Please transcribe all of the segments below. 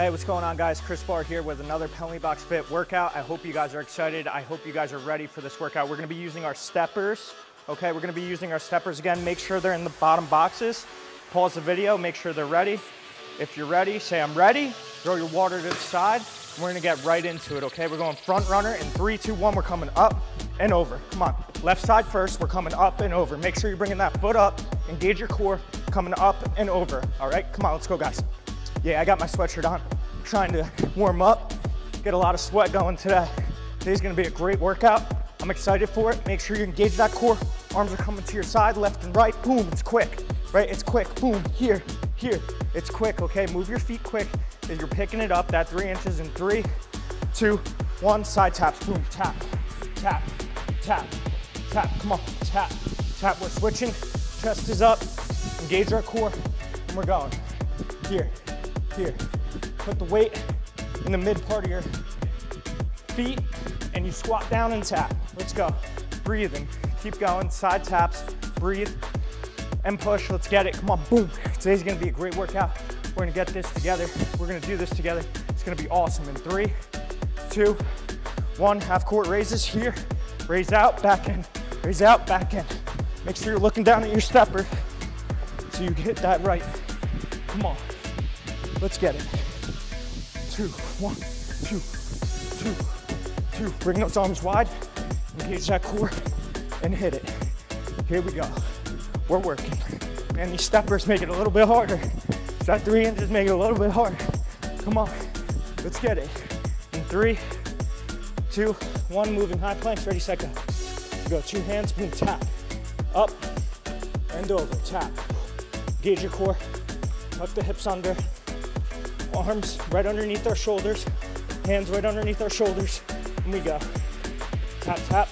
Hey, what's going on guys? Kris Barr here with another Penalty Box Fit workout. I hope you guys are excited. I hope you guys are ready for this workout. We're gonna be using our steppers. Okay, we're gonna be using our steppers again. Make sure they're in the bottom boxes. Pause the video, make sure they're ready. If you're ready, say I'm ready. Throw your water to the side. We're gonna get right into it, okay? We're going front runner in three, two, one. We're coming up and over. Come on, left side first. We're coming up and over. Make sure you're bringing that foot up. Engage your core, coming up and over. All right, come on, let's go guys. Yeah, I got my sweatshirt on. Trying to warm up, get a lot of sweat going today. Today's gonna be a great workout. I'm excited for it. Make sure you engage that core. Arms are coming to your side, left and right. Boom, it's quick, right? It's quick. Boom, here, here. It's quick, okay? Move your feet quick as you're picking it up. That three inches in three, two, one. Side taps. Boom, tap, tap, tap, tap. Come on, tap, tap. We're switching. Chest is up. Engage our core, and we're going. Here, here. Put the weight in the mid part of your feet and you squat down and tap. Let's go. Breathing. Keep going. Side taps. Breathe and push. Let's get it. Come on. Boom. Today's gonna be a great workout. We're gonna get this together. We're gonna do this together. It's gonna be awesome. In three, two, one. Half court raises here. Raise out, back in. Raise out, back in. Make sure you're looking down at your stepper so you hit that right. Come on. Let's get it. Two, one, two, two, two. Bring those arms wide, engage that core, and hit it. Here we go. We're working. Man, these steppers make it a little bit harder. That three inches make it a little bit harder. Come on, let's get it. In three, two, one, moving high planks, ready, set, go. Go, two hands, boom, tap. Up and over, tap. Engage your core, tuck the hips under, arms right underneath our shoulders, hands right underneath our shoulders, and we go. Tap, tap,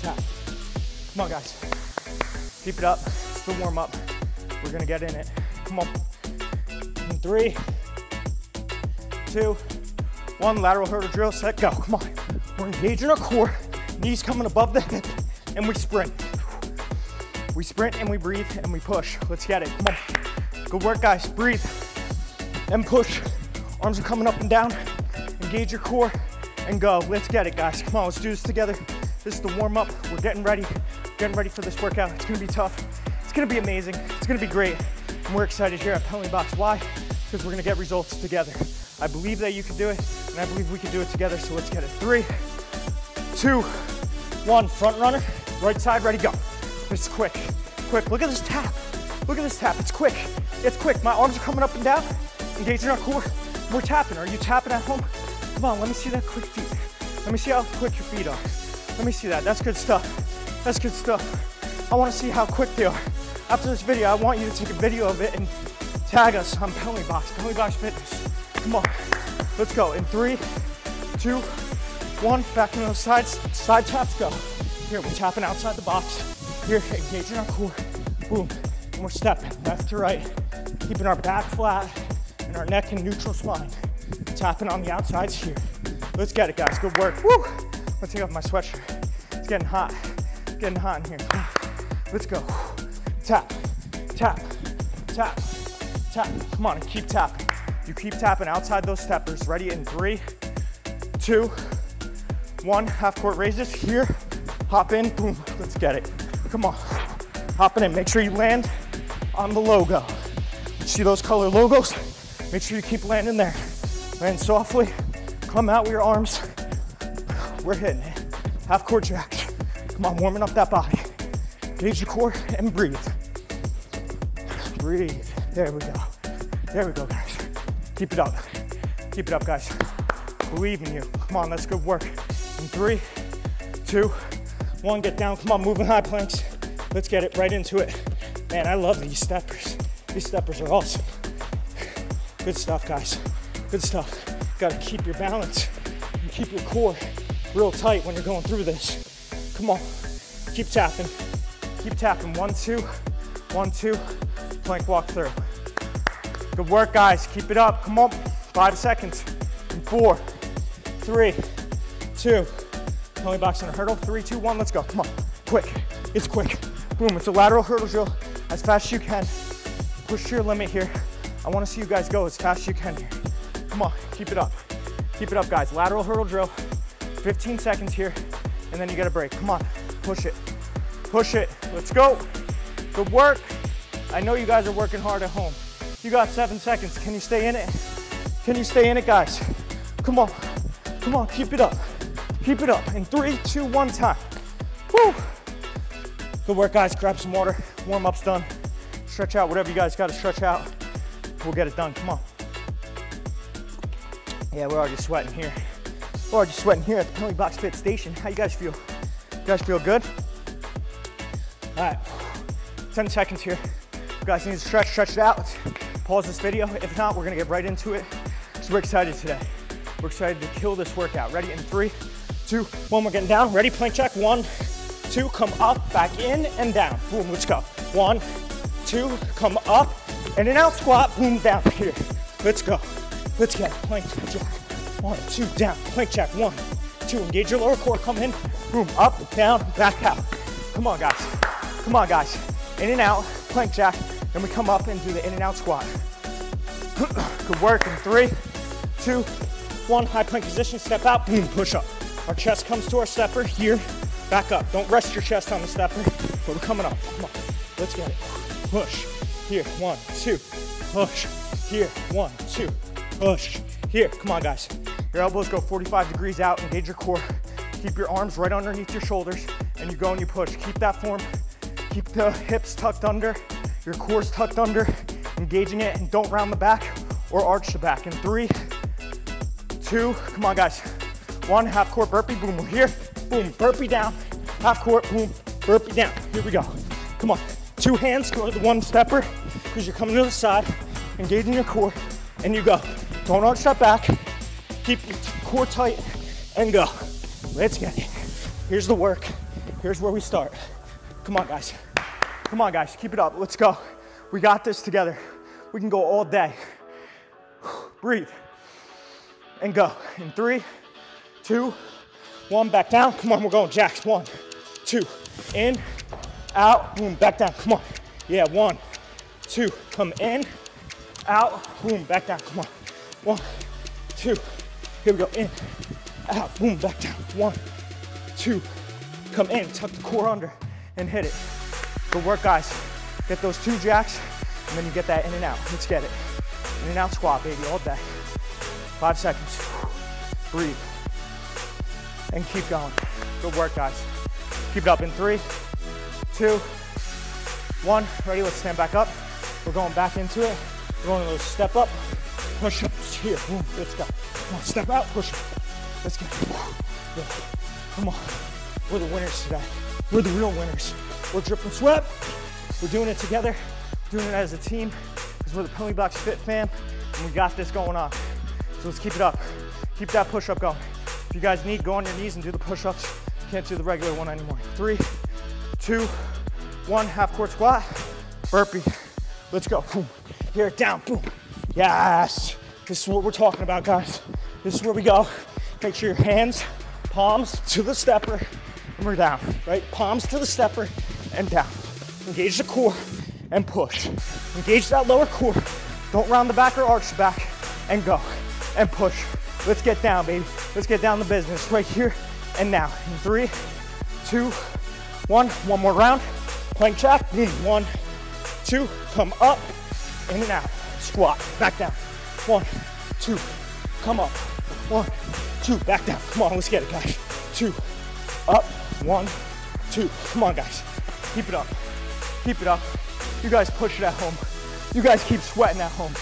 tap. Come on, guys. Keep it up. It's the warm up. We're gonna get in it. Come on. In three, two, one. Lateral hurdle drill. Set, go. Come on. We're engaging our core. Knees coming above the hip, and we sprint. We sprint and we breathe and we push. Let's get it. Come on. Good work, guys. Breathe and push. Arms are coming up and down. Engage your core and go. Let's get it, guys. Come on, let's do this together. This is the warm up. We're getting ready, getting ready for this workout. It's gonna be tough. It's gonna be amazing. It's gonna be great. And we're excited here at Penalty Box. Why? Because we're gonna get results together. I believe that you can do it, and I believe we can do it together. So let's get it. Three, two, one. Front runner, right side, ready, go. It's quick, quick. Look at this tap. Look at this tap. It's quick. It's quick. My arms are coming up and down engaging our core. We're tapping. Are you tapping at home? Come on, let me see that quick feet. Let me see how quick your feet are. Let me see that. That's good stuff. That's good stuff. I want to see how quick they are. After this video, I want you to take a video of it and tag us on Penalty Box, Penalty Box Fitness. Come on, let's go. In three, two, one. Back into those sides. Side taps go. Here, we're tapping outside the box. Here, engaging our core. Boom. And we're stepping left to right, keeping our back flat our neck and neutral spine. Tapping on the outsides here. Let's get it, guys. Good work. Woo! Let's take off my sweatshirt. It's getting hot. It's getting hot in here. Let's go. Tap, tap, tap, tap. Come on, keep tapping. You keep tapping outside those steppers. Ready in three, two, one. Half court raises here. Hop in, boom. Let's get it. Come on. Hopping in. And make sure you land on the logo. See those color logos? Make sure you keep landing there. Land softly, come out with your arms. We're hitting it. Half core jacks. Come on, warming up that body. Engage your core and breathe. Breathe. There we go. There we go, guys. Keep it up. Keep it up, guys. Believe in you. Come on, that's good work. In three, two, one, get down. Come on, moving high planks. Let's get it right into it. Man, I love these steppers. These steppers are awesome. Good stuff, guys. Good stuff. Gotta keep your balance and keep your core real tight when you're going through this. Come on. Keep tapping. Keep tapping. One, two, one, two. Plank walk through. Good work, guys. Keep it up. Come on. Five seconds. And four, three, two. Penalty box on a hurdle. Three, two, one. Let's go. Come on. Quick. It's quick. Boom. It's a lateral hurdle drill as fast as you can. Push to your limit here. I wanna see you guys go as fast as you can here. Come on, keep it up. Keep it up, guys. Lateral hurdle drill. 15 seconds here, and then you get a break. Come on, push it. Push it. Let's go. Good work. I know you guys are working hard at home. You got seven seconds. Can you stay in it? Can you stay in it, guys? Come on. Come on, keep it up. Keep it up. In three, two, one time. Woo. Good work, guys. Grab some water. Warm up's done. Stretch out whatever you guys got to stretch out. We'll get it done. Come on. Yeah, we're already sweating here. We're already sweating here at the Penalty Box Fit Station. How you guys feel? You guys feel good? All right, 10 seconds here. You guys need to stretch, stretch it out. Pause this video. If not, we're gonna get right into it. So we're excited today. We're excited to kill this workout. Ready in three, two, one. We're getting down. Ready, plank check. One, two, come up, back in and down. Boom, let's go. One, two, come up, and an out squat, boom, down here. Let's go. Let's get. Plank jack. One, two, down. Plank jack. One, two. Engage your lower core. Come in. Boom, up, down, back out. Come on, guys. Come on, guys. In and out, plank jack. Then we come up and do the in and out squat. Good work in three, two, one. High plank position. Step out. Boom, push up. Our chest comes to our stepper. Here, back up. Don't rest your chest on the stepper, but we're coming up. Come on. Let's get it. Push. Here, one, two. Push. Here, one, two push. Here, come on guys. Your elbows go 45 degrees out, engage your core. Keep your arms right underneath your shoulders and you go and you push. Keep that form. Keep the hips tucked under, your core's tucked under, engaging it and don't round the back or arch the back. In three, two, come on guys. One, half core burpee, boom, we're here. Boom, burpee down, half core, boom, burpee down. Here we go. Come on. Two hands, go to the one stepper because you're coming to the side, engaging your core, and you go. Don't arch that back. Keep your core tight and go. Let's get it. Here's the work. Here's where we start. Come on, guys. Come on, guys. Keep it up. Let's go. We got this together. We can go all day. Breathe. And go. In three, two, one. Back down. Come on, we're going jacks. One, two. In, out, boom, back down. Come on. Yeah, one, two. Come in, out, boom, back down. Come on. One, two. Here we go. In, out, boom, back down. One, two. Come in, tuck the core under and hit it. Good work, guys. Get those two jacks, and then you get that in and out. Let's get it. In and out squat, baby, all day. Five seconds. Breathe. And keep going. Good work, guys. Keep it up in three, two, one. Ready? Let's stand back up. We're going back into it. We're going to those step up, push ups. Here, let's go. Come on, step out, push. Let's go. Yeah. Come on. We're the winners today. We're the real winners. We're dripping sweat. We're doing it together, doing it as a team, because we're the Penalty Box Fit fam, and we got this going on. So let's keep it up. Keep that push up going. If you guys need, go on your knees and do the push ups. Can't do the regular one anymore. Three, two, one, half court squat, burpee. Let's go. Boom. Here, down, boom. Yes. This is what we're talking about, guys. This is where we go. Make sure your hands, palms to the stepper, and we're down, right? Palms to the stepper and down. Engage the core and push. Engage that lower core. Don't round the back or arch the back and go and push. Let's get down, baby. Let's get down the business right here and now. In three, two, one. One more round. Plank jack. One, two. Come up, in and out. Squat. Back down. One, two. Come up. One, two. Back down. Come on, let's get it, guys. Two. Up. One, two. Come on, guys. Keep it up. Keep it up. You guys push it at home. You guys keep sweating at home.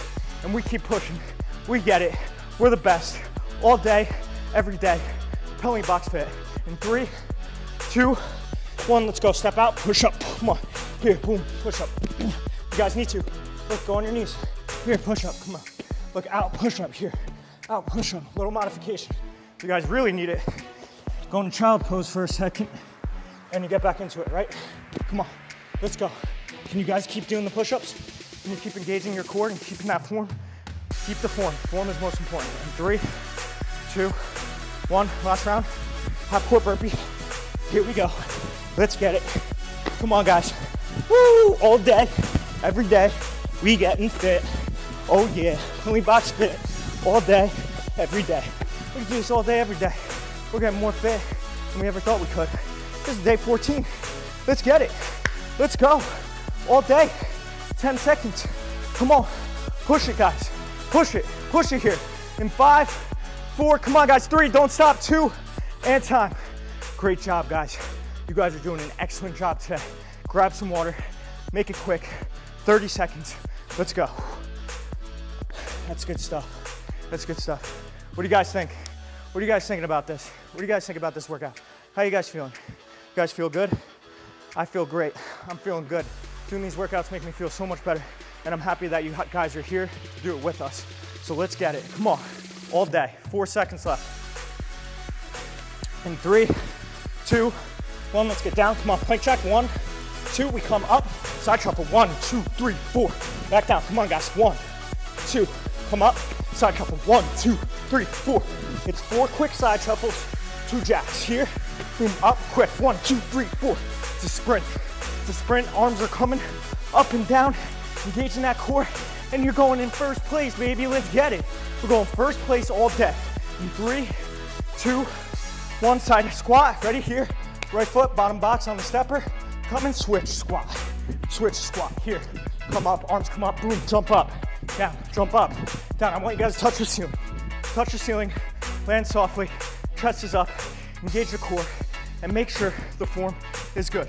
And we keep pushing. We get it. We're the best. All day, every day. Penalty box fit. In three, two, one. Let's go. Step out. Push up. Come on. Here. Boom. Push up. You guys need to. Look, go on your knees. Here. Push up. Come on. Look out. Push up. Here. Out. Push up. Little modification. You guys really need it. Go into child pose for a second and you get back into it, right? Come on. Let's go. Can you guys keep doing the push ups? Can you keep engaging your core and keeping that form? Keep the form. Form is most important. In three, two, one. Last round. Half core burpee. Here we go. Let's get it. Come on, guys. Woo! All day, every day, we getting fit. Oh yeah, we box fit. all day, every day. We can do this all day, every day. We're getting more fit than we ever thought we could. This is day 14. Let's get it. Let's go. All day. 10 seconds. Come on. Push it, guys. Push it. Push it here. In five, four, come on, guys. Three, don't stop. Two, and time. Great job, guys. You guys are doing an excellent job today. Grab some water, make it quick. 30 seconds. Let's go. That's good stuff. That's good stuff. What do you guys think? What are you guys thinking about this? What do you guys think about this workout? How you guys feeling? You guys feel good? I feel great. I'm feeling good. Doing these workouts make me feel so much better. And I'm happy that you guys are here to do it with us. So let's get it. Come on. All day. Four seconds left. In three, two, one. Let's get down. Come on. Plank check. One, two. We come up. Side shuffle. One, two, three, four. Back down. Come on, guys. One, two. Come up. Side shuffle. One, two, three, four. It's four quick side shuffles. Two jacks. Here. Boom. Up. Quick. One, two, three, four. It's a sprint. It's a sprint. Arms are coming up and down. Engaging that core. And you're going in first place, baby. Let's get it. We're going first place all day. In three, two, one side squat. Ready here. Right foot, bottom box on the stepper. Come and switch squat. Switch squat. Here. Come up, arms come up, boom, jump up. Down, jump up. Down. I want you guys to touch the ceiling. Touch the ceiling, land softly, chest is up, engage the core, and make sure the form is good.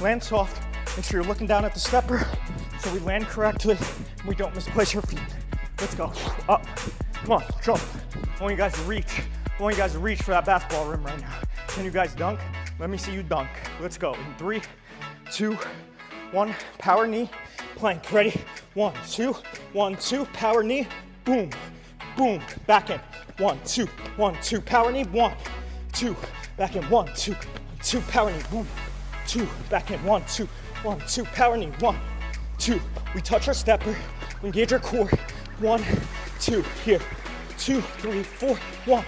Land soft, make sure you're looking down at the stepper so we land correctly and we don't misplace your feet. Let's go. Up. Come on, jump. I want you guys to reach. I want you guys to reach for that basketball rim right now. Can you guys dunk? Let me see you dunk. Let's go. In three, two, one. Power knee, plank. Ready? One, two, one, two. Power knee, boom, boom. Back in. One, two, one, two. Power knee, one, two. Back in. One, two, two. Power knee, boom, two. Back in. One, two, one, two. Power knee, one, two. We touch our stepper. We engage our core. One, two. Here. Two, three, four. One,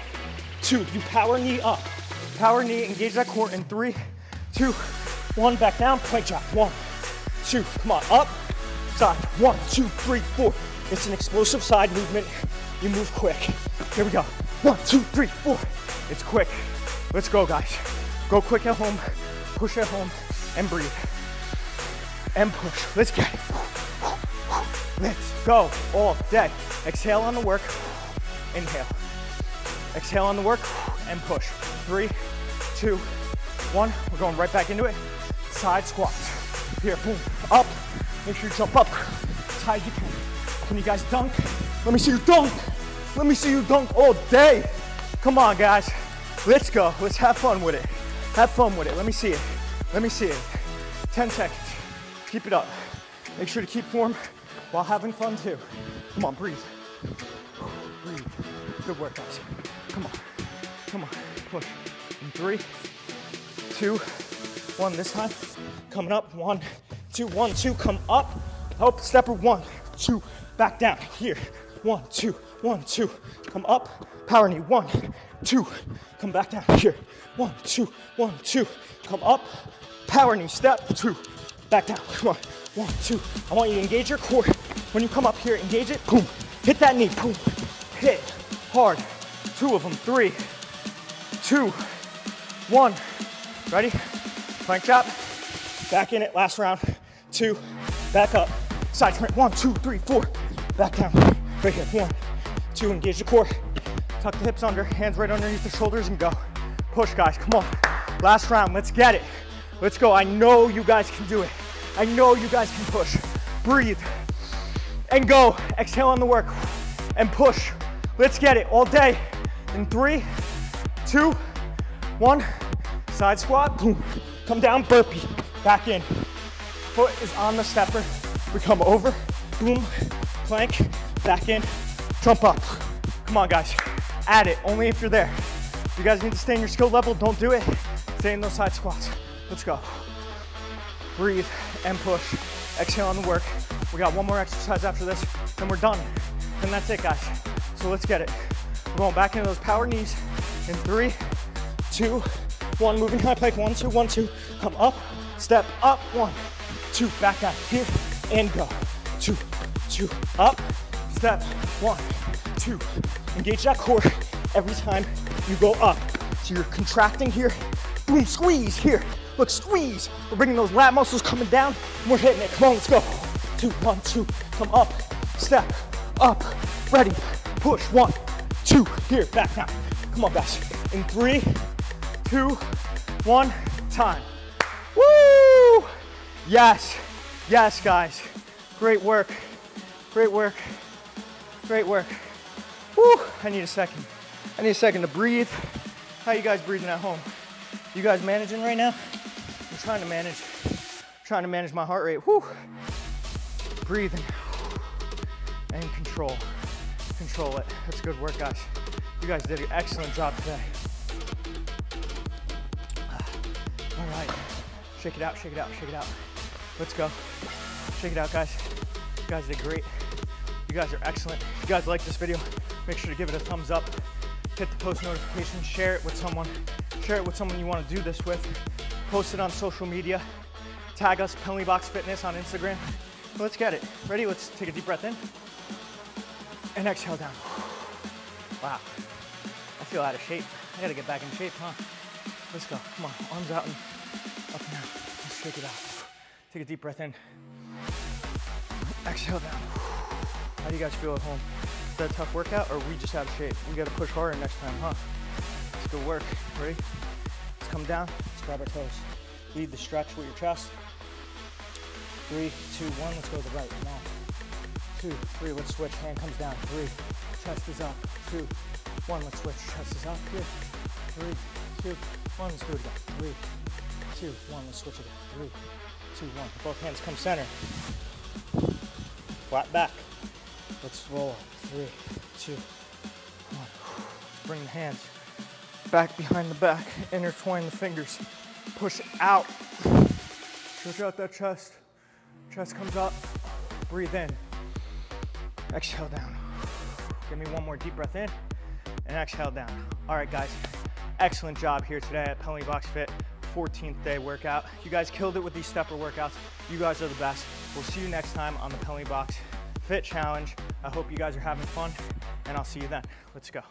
two. You power knee up. Power knee, engage that core in three, two, one. Back down, plank chop. One, two. Come on, up, side. One, two, three, four. It's an explosive side movement. You move quick. Here we go. One, two, three, four. It's quick. Let's go, guys. Go quick at home, push at home, and breathe. And push. Let's get it. Let's go all day. Exhale on the work. Inhale. Exhale on the work and push. Three, two, one. We're going right back into it. Side squats. Here, boom, up. Make sure you jump up as high as you can. Can you guys dunk? Let me see you dunk. Let me see you dunk all day. Come on, guys. Let's go. Let's have fun with it. Have fun with it. Let me see it. Let me see it. 10 seconds. Keep it up. Make sure to keep form while having fun too. Come on, breathe. Breathe. Good work, guys. Come on. Come on. Push. In three, two, one. This time. Coming up. One, two, one, two. Come up. Help stepper. One, two. Back down. Here. One, two, one, two. Come up. Power knee. One, two. Come back down. Here. One, two, one, two. Come up. Power knee. Step. Two. Back down. Come on. One, two. I want you to engage your core. When you come up here, engage it. Boom. Hit that knee. Boom. Hit. Hard. Two of them. Three, two, one. Ready? Plank chop. Back in it. Last round. Two. Back up. Side sprint. One, two, three, four. Back down. Right here. One, two. Engage the core. Tuck the hips under. Hands right underneath the shoulders and go. Push, guys. Come on. Last round. Let's get it. Let's go. I know you guys can do it. I know you guys can push. Breathe. And go. Exhale on the work. And push. Let's get it all day. In three, two, one. Side squat. Boom. Come down. Burpee. Back in. Foot is on the stepper. We come over. Boom. Plank. Back in. Jump up. Come on, guys. Add it. Only if you're there. You guys need to stay in your skill level, don't do it. Stay in those side squats. Let's go. Breathe and push. Exhale on the work. We got one more exercise after this, then we're done. And that's it, guys. So let's get it. We're going back into those power knees in three, two, one. Moving high plank. One, two, one, two. Come up, step up. One, two. Back down here and go. Two, two. Up, step. One, two. Engage that core every time you go up. So you're contracting here, boom, squeeze here. Look, squeeze. We're bringing those lat muscles coming down. We're hitting it. Come on, let's go. Two, one, two. Come up, step, up, ready, push. One, two. Here, back now. Come on, guys. In three, two, one, time. Woo! Yes, yes, guys. Great work. Great work. Great work. Woo! I need a second. I need a second to breathe. How you guys breathing at home? You guys managing right now? I'm trying to manage. I'm trying to manage my heart rate. Woo! Breathing and control. Control it. That's good work, guys. You guys did an excellent job today. Shake it out, shake it out, shake it out. Let's go. Shake it out, guys. You guys did great. You guys are excellent. If you guys like this video, make sure to give it a thumbs up. Hit the post notification, share it with someone. Share it with someone you want to do this with. Post it on social media. Tag us, Penalty Box Fitness on Instagram. Let's get it. Ready? Let's take a deep breath in. And exhale down. Wow. I feel out of shape. I gotta get back in shape, huh? Let's go. Come on. Arms out and up and shake it out. Take a deep breath in. Exhale down. How do you guys feel at home? Is that a tough workout or we just out of shape? We gotta push harder next time, huh? Let's go work. Ready? Let's come down. Let's grab our toes. Lead the stretch with your chest. Three, two, one. Let's go to the right. One, two, three. Let's switch. Hand comes down. Three. Chest is up. Two, one. Let's switch. Chest is up. Here. Three, two, one. Let's do it again. Three, two, one. Let's switch again. Three, two, one. Both hands come center. Flat back. Let's roll. Three, two, one. Let's bring the hands back behind the back. Intertwine the fingers. Push out. Stretch out that chest. Chest comes up. Breathe in. Exhale down. Give me one more deep breath in and exhale down. All right, guys. Excellent job here today at Penalty Box Fit. 14th day workout. You guys killed it with these stepper workouts. You guys are the best. We'll see you next time on the Penalty Box Fit Challenge. I hope you guys are having fun, and I'll see you then. Let's go.